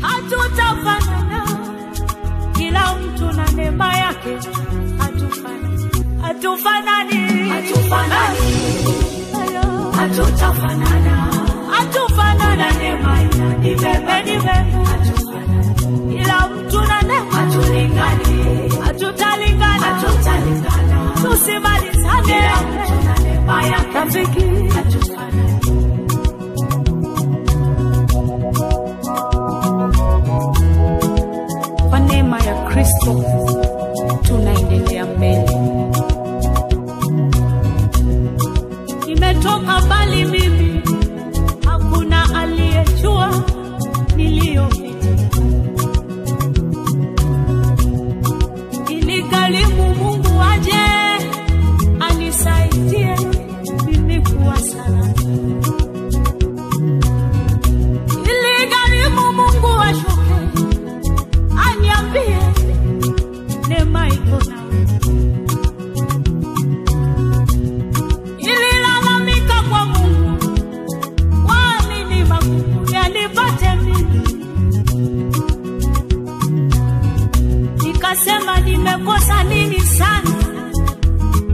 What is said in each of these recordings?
hatutafanana, kila mtu na neema yake, hatufanani, hatufanani, Hatufanani. Hatutafanana. Hatufanana, neema nibebe, kila mtu na neema, hatulingani. Hatutalingana, hatutalingana. Tusimalizane, kila mtu na neema yake. Rafiki neema ya Kristo tunaendelea mbele. Nimetoka mbali mimi, hakuna aliyejua niliyopita. Iligharimu Nikasema nimekosa nini sana,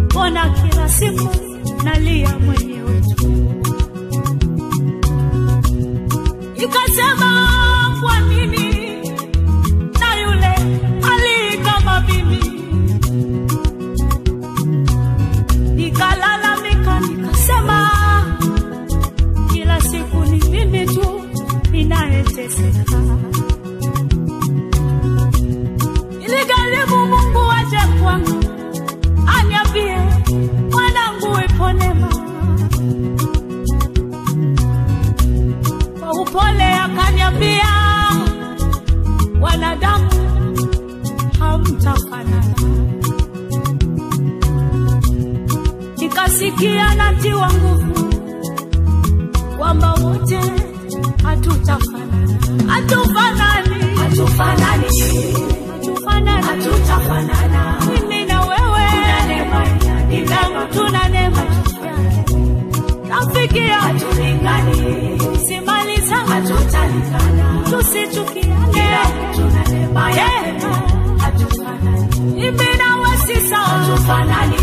mbona kila siku upole akaniambia, wanadamu hamtafanana. Nikasikia natiwa nguvu kwamba wote hatutafanana, hatufanani, hatufanani. Hatufanani, hatutafanana mimi na wewe, neema kila inanibeba mtu na neema. Rafiki hatulingani tusichukiane, kila mtu na neema yake hatufanani mimi na wewe si sawa. hatufanani